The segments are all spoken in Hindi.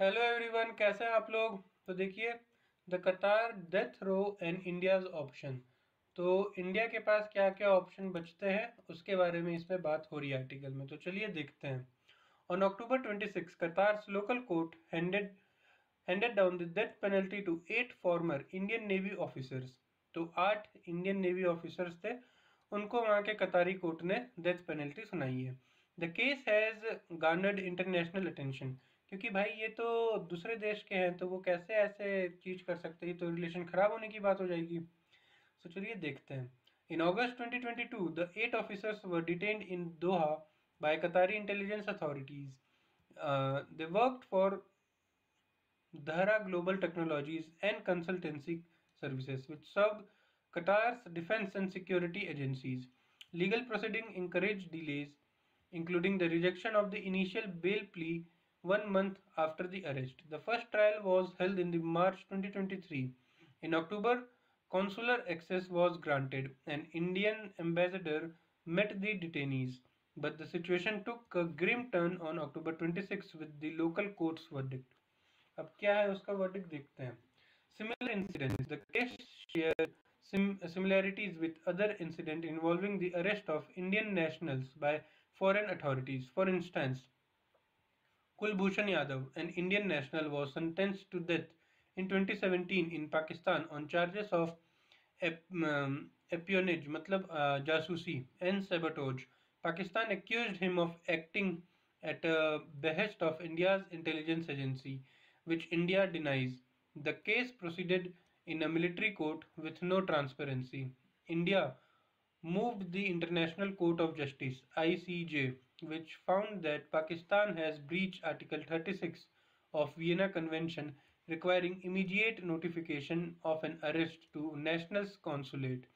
हेलो एवरीवन कैसे हैं आप लोग? तो देखिए the Qatar death row and India's option तो इंडिया के पास क्या क्या ऑप्शन बचते हैं, उसके बारे में इसमें बात हो रही है आर्टिकल में। तो चलिए देखते हैं। On October 26 Qatar local court handed handed down the death penalty to eight former Indian navy officers तो आठ इंडियन नेवी ऑफिसर्स थे, उनको वहाँ के कतारी कोर्ट ने डेथ पेनल्टी सुनाई है। The case has garnered international attention क्योंकि भाई ये तो दूसरे देश के हैं तो वो कैसे ऐसे चीज़ कर सकते हैं? तो रिलेशन खराब होने की बात हो जाएगी। सो चलिए देखते हैं। In August 2022 the eight officers were detained in Doha by Qatari intelligence authorities they worked for Dahra global technologies and consultancy services which sub Qatar's defence and security agencies legal proceeding encourage delays including the rejection of the initial bail plea one month after the arrest. The first trial was held in the March 2023. In October, consular access was granted. An Indian ambassador met the detainees, but the situation took a grim turn on October 26 with the local court's verdict. अब क्या है उसका verdict देखते हैं Similar incidents. The case shared sim similarities with other incidents involving the arrest of Indian nationals by foreign authorities. For instance, Kulbhushan Yadav, an Indian national, was sentenced to death in 2017 in Pakistan on charges of um, espionage, matlab uh, jasusi, and sabotage. Pakistan accused him of acting at a behest of India's intelligence agency, which India denies. The case proceeded in a military court with no transparency. India moved the International Court of Justice (ICJ) which found that Pakistan has breached Article 36 of Vienna Convention requiring immediate notification of an arrest to national consulate.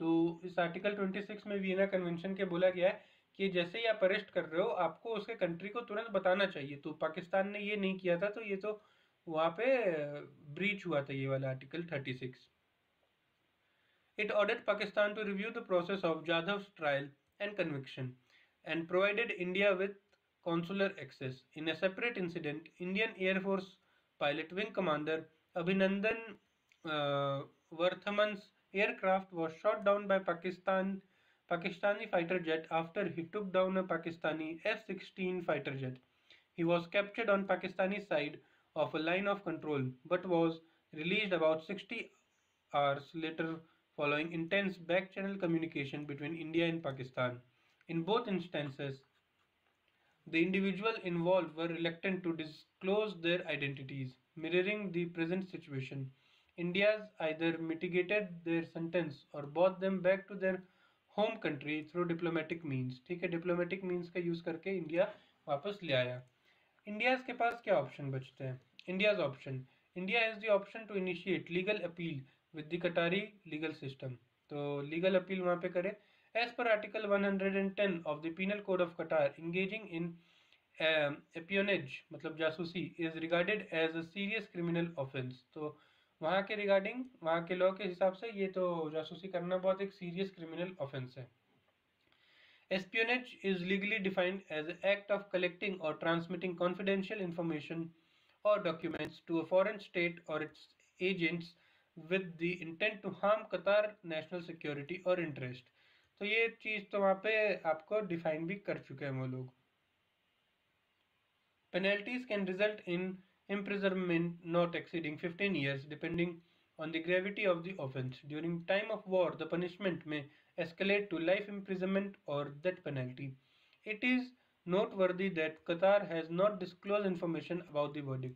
तो इस आर्टिकल 26 में वियना कन्वेंशन के बोला गया है कि जैसे ही आप अरेस्ट कर रहे हो आपको उसके कंट्री को तुरंत बताना चाहिए तो पाकिस्तान ने ये नहीं किया था तो ये तो वहाँ पे ब्रीच हुआ था ये वाला article 36 It ordered Pakistan to review the process of Jadhav's trial and conviction and provided India with consular access. In a separate incident, Indian Air Force pilot wing commander Abhinandan uh, Varthaman's aircraft was shot down by Pakistan Pakistani fighter jet after he took down a Pakistani F-16 fighter jet. He was captured on Pakistani side of a line of control but was released about 60 hours later following intense back-channel communication between India and Pakistan. In both instances, the individuals involved were reluctant to disclose their identities, mirroring the present situation. India's either mitigated their sentence or brought them back to their home country through diplomatic means ठीक है डिप्लोमेटिक मीन्स का यूज़ करके इंडिया वापस ले आया इंडियाज़ के पास क्या ऑप्शन बचते हैं India's option India has the option to initiate legal appeal with the Qatari legal system तो लीगल अपील वहाँ पे करे as per article 110 of the penal code of Qatar engaging in espionage मतलब जासूसी is regarded as a serious criminal offence तो वहाँ के रिगार्डिंग वहाँ के लॉ के हिसाब से ये तो जासूसी करना बहुत एक सीरियस क्रिमिनल ऑफेंस है is legally defined as an act of collecting or transmitting confidential information or documents to a foreign state or its agents with the intent to harm Qatar national security or interest. तो ये चीज़ तो वहाँ पे आपको डिफाइन भी कर चुके हैं वो लोग। Penalties can result in imprisonment not exceeding fifteen years depending on the gravity of the offence during time of war the punishment may escalate to life imprisonment और that penalty it is noteworthy that Qatar has not disclose information about the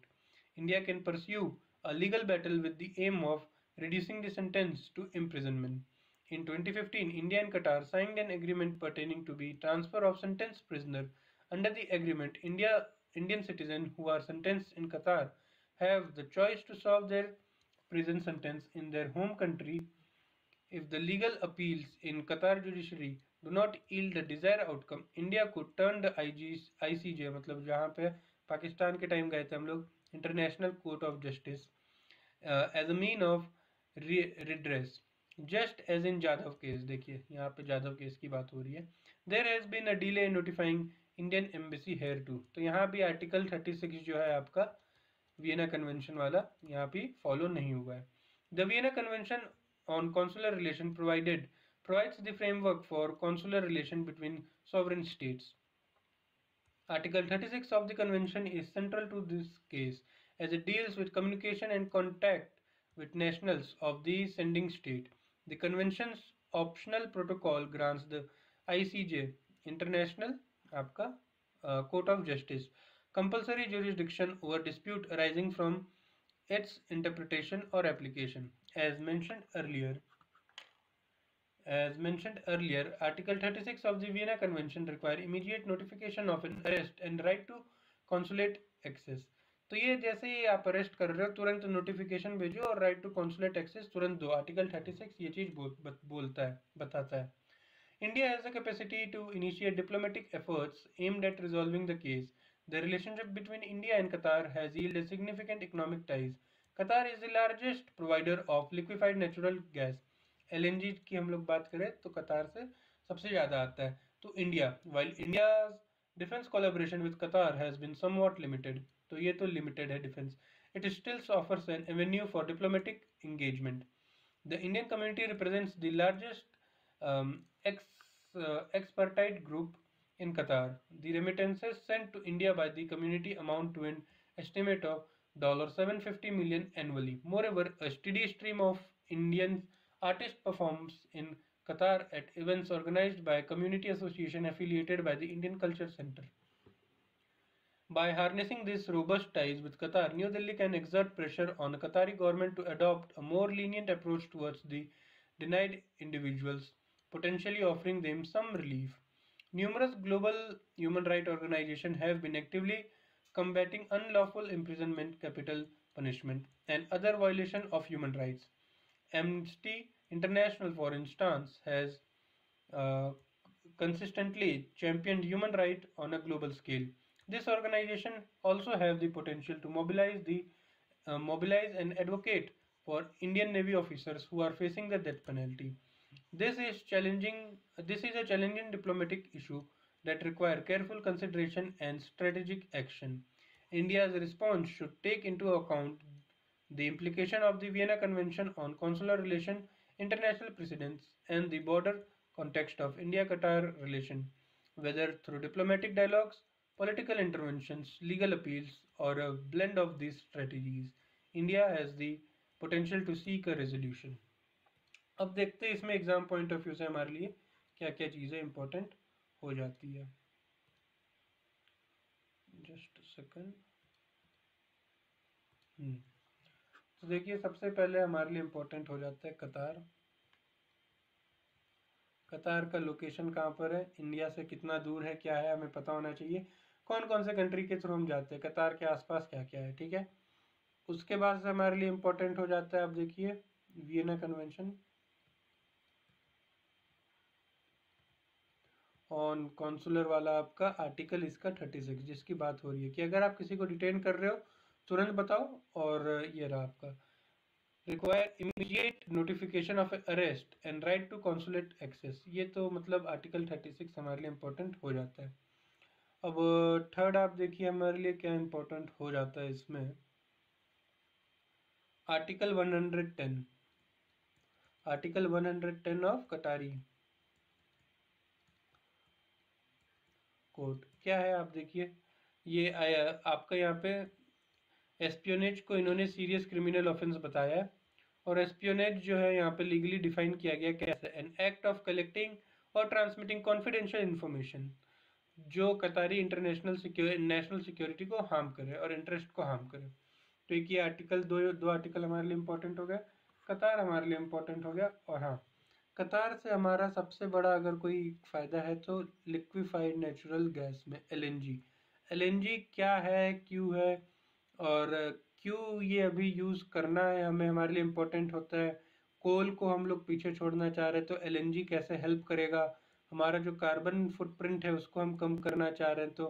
India can pursue a legal battle with the aim of reducing the sentence to imprisonment In 2015, India and Qatar signed an agreement pertaining to the transfer of sentenced prisoners. Under the agreement, India, Indian citizens who are sentenced in Qatar have the choice to serve their prison sentence in their home country if the legal appeals in Qatar judiciary do not yield the desired outcome, India could turn the IG, ICJ मतलब जहाँ पे पाकिस्तान के टाइम गए थे हम लोग international court of justice as a mean of redress Just as in Jadhav case देखिए, यहाँ पे जाधव केस की बात हो रही है। There has been a delay in notifying Indian embassy here too तो यहाँ भी आर्टिकल थर्टी सिक्स जो है आपका वियना कन्वेंशन वाला, यहाँ पे फॉलो नहीं हुआ है। The Vienna convention on consular relation provided provides the framework for consular relation between sovereign states article thirty six of the convention is central to this case as it deals with communication and contact with nationals of the sending state The convention's optional protocol grants the ICJ International आपका uh, Court of Justice compulsory jurisdiction over dispute arising from its interpretation or application as mentioned earlier. As mentioned earlier, Article 36 of the Vienna Convention require immediate notification of an arrest and right to consulate access. तो ये जैसे ही आप अरेस्ट कर रहे हो, तुरंत नोटिफिकेशन भेजो और राइट टू कॉन्सुलेट एक्सेस तुरंत दो। आर्टिकल थर्टी सिक्स ये चीज़ बोलता है, बताता है। India has a capacity to initiate diplomatic efforts aimed at resolving the case the relationship between India and Qatar has yielded significant economic ties Qatar is the largest provider of liquefied natural gas LNG की हम लोग बात करें तो कतार से सबसे ज़्यादा आता है। तो India while India defence collaboration with Qatar has been somewhat limited तो ये तो लिमिटेड है defence it stills offers an avenue for diplomatic engagement. The Indian community represents the largest um, ex, uh, expertise group in Qatar. The remittances sent to India by the community amount to an estimate of $750 million annually. Moreover, a steady stream of Indians Artist performs in Qatar at events organized by a community association affiliated by the Indian Culture Center. By harnessing these robust ties with Qatar, New Delhi can exert pressure on the Qatari government to adopt a more lenient approach towards the denied individuals, potentially offering them some relief. Numerous global human rights organizations have been actively combating unlawful imprisonment, capital punishment, and other violation of human rights. Amnesty International, for instance, has uh, consistently championed human rights on a global scale. This organization also have the potential to mobilize the uh, mobilize and advocate for Indian Navy officers who are facing the death penalty. This is challenging. This is a challenging diplomatic issue that require careful consideration and strategic action. India's response should take into account the implication of the Vienna Convention on Consular Relations international precedents, and the broader context of India-Qatar relation, whether through diplomatic dialogues, political interventions, legal appeals, or a blend of these strategies. India has the potential to seek a resolution. अब देखते हैं इसमें एग्ज़ाम पॉइंट ऑफ़ व्यू से हमारे लिए क्या क्या चीज़ें इंपॉर्टेंट हो जाती है। जस्ट सेकंड तो देखिए सबसे पहले हमारे लिए इम्पोर्टेंट हो जाता है कतार। कतार का लोकेशन कहाँ पर है? इंडिया से कितना दूर है? क्या है? हमें पता होना चाहिए। कौन कौन से कंट्री के थ्रू हम जाते हैं? कतार के आसपास क्या क्या है? ठीक है? उसके बाद से हमारे लिए इम्पोर्टेंट हो जाता है, आप देखिए वियना कन्वेंशन ऑन कॉन्सुलर वाला आपका आर्टिकल इसका थर्टी सिक्स जिसकी बात हो रही है कि अगर आप किसी को डिटेन कर रहे हो, तुरंत बताओ और ये रहा आपका। Require immediate notification of arrest and right to consulate access ये तो मतलब आर्टिकल थर्टी सिक्स हमारे लिए इम्पोर्टेंट हो जाता है। अब थर्ड आप देखिए, हमारे लिए क्या इम्पोर्टेंट हो जाता है इसमें? Article one hundred ten article one hundred ten of Qatari code क्या है आप देखिए? ये आया आपका यहाँ पे एस्पियोनेज को इन्होंने सीरियस क्रिमिनल ऑफेंस बताया है और एस्पियोनेज जो है यहाँ पे लीगली डिफाइन किया गया कैसे? एन एक्ट ऑफ़ कलेक्टिंग और ट्रांसमिटिंग कॉन्फिडेंशियल इन्फॉर्मेशन जो कतारी इंटरनेशनल नेशनल सिक्योरिटी को हार्म करे और इंटरेस्ट को हार्म करे तो एक ये आर्टिकल दो दो आर्टिकल हमारे लिए इम्पोर्टेंट हो गया। कतार हमारे लिए इम्पोर्टेंट हो गया और हाँ कतार से हमारा सबसे बड़ा अगर कोई फ़ायदा है तो लिक्विफाइड नेचुरल गैस में एलएनजी एलएनजी क्या है, क्यों है और क्यों ये अभी यूज़ करना है, हमें हमारे लिए इम्पोर्टेंट होता है। कोल को हम लोग पीछे छोड़ना चाह रहे हैं तो एलएनजी कैसे हेल्प करेगा? हमारा जो कार्बन फुटप्रिंट है, उसको हम कम करना चाह रहे हैं तो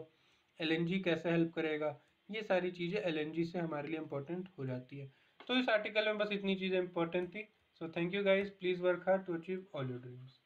एलएनजी कैसे हेल्प करेगा? ये सारी चीज़ें एलएनजी से हमारे लिए इम्पोर्टेंट हो जाती है। तो इस आर्टिकल में बस इतनी चीज़ें इंपॉर्टेंट थी। So thank you guys please work hard to achieve all your dreams